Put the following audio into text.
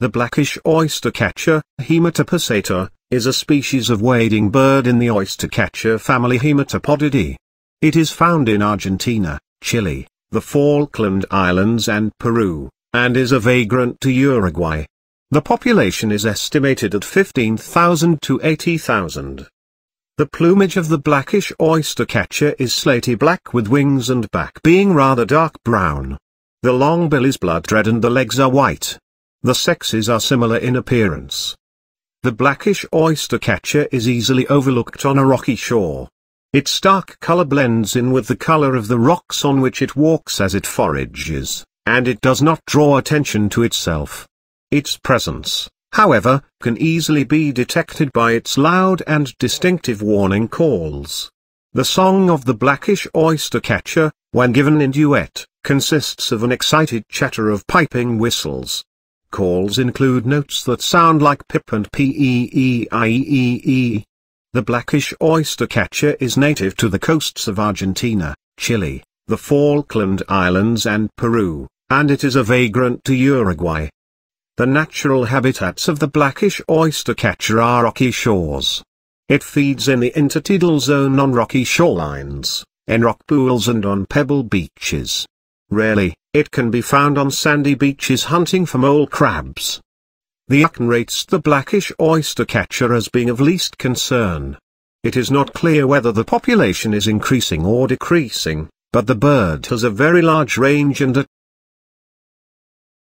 The blackish oyster catcher, Haematopus ater, is a species of wading bird in the oyster catcher family Haematopodidae. It is found in Argentina, Chile, the Falkland Islands and Peru, and is a vagrant to Uruguay. The population is estimated at 15,000 to 80,000. The plumage of the blackish oyster catcher is slaty black with wings and back being rather dark brown. The long bill is blood red and the legs are white. The sexes are similar in appearance. The blackish oyster catcher is easily overlooked on a rocky shore. Its dark color blends in with the color of the rocks on which it walks as it forages, and it does not draw attention to itself. Its presence, however, can easily be detected by its loud and distinctive warning calls. The song of the blackish oyster catcher, when given in duet, consists of an excited chatter of piping whistles. Calls include notes that sound like pip and p-e-e-i-e-e. The blackish oyster catcher is native to the coasts of Argentina, Chile, the Falkland Islands and Peru, and it is a vagrant to Uruguay. The natural habitats of the blackish oyster catcher are rocky shores. It feeds in the intertidal zone on rocky shorelines, in rock pools and on pebble beaches. Rarely, it can be found on sandy beaches hunting for mole crabs. The IUCN rates the blackish oyster catcher as being of least concern. It is not clear whether the population is increasing or decreasing, but the bird has a very large range and at